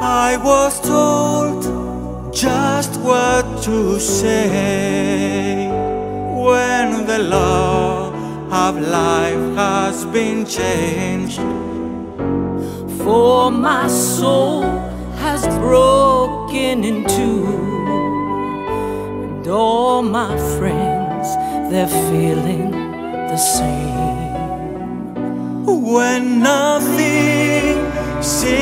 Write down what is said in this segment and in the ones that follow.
I was told just what to say when the law of life has been changed. For my soul has broken in two, and all my friends they're feeling the same. When nothing seems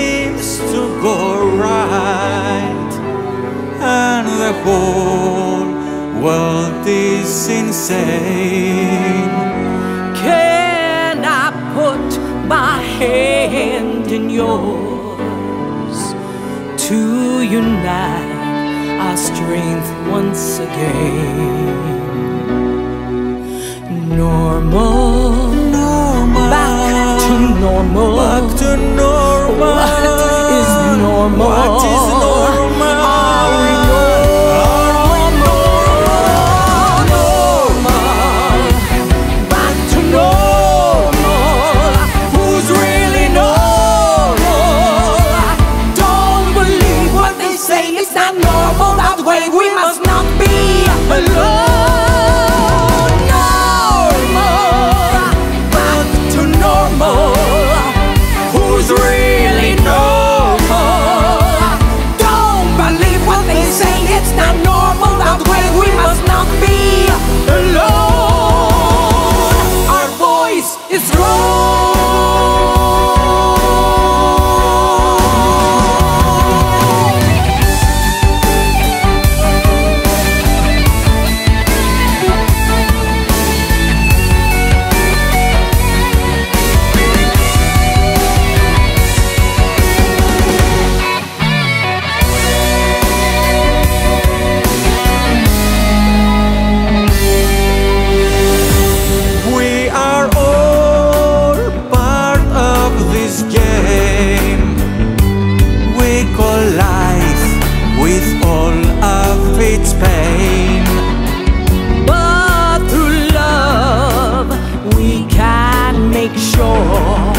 whole world is insane. Can I put my hand in yours to unite our strength once again? Normal, Normal, back to normal. back to normal. three. 我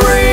three.